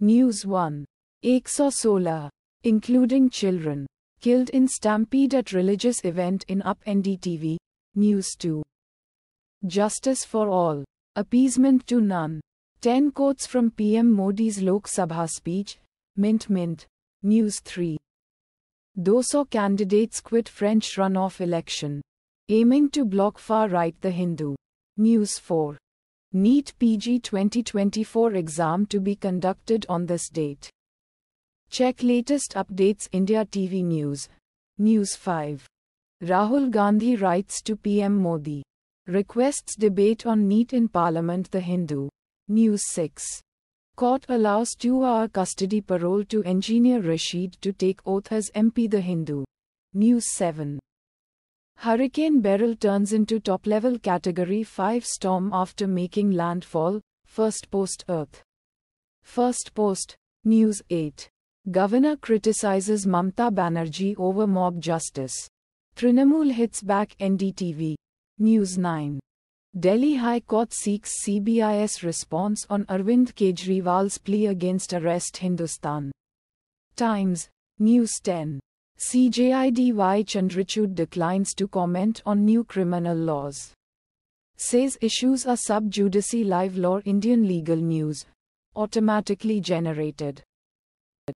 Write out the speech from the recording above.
News 1. 116, including children, killed in stampede at religious event in Up NDTV. News 2. Justice for all, appeasement to none. 10 quotes from PM Modi's Lok Sabha speech. Mint Mint. News 3. 200 candidates quit French runoff election, aiming to block far right The Hindu. News 4. NEET PG 2024 exam to be conducted on this date. Check latest updates India TV News. News 5. Rahul Gandhi writes to PM Modi. Requests debate on NEET in Parliament The Hindu. News 6. Court allows two-hour custody parole to engineer Rashid to take oath as MP The Hindu. News 7. Hurricane Beryl turns into top-level Category 5 storm after making landfall, Firstpost Earth. Firstpost, News 8. Governor criticizes Mamata Banerjee over mob justice. Trinamool hits back NDTV. News 9. Delhi High Court seeks CBI's response on Arvind Kejriwal's plea against arrest Hindustan. Times, News 10. CJI DY Chandrachud declines to comment on new criminal laws. Says issues are sub judice live law Indian legal news. Automatically generated.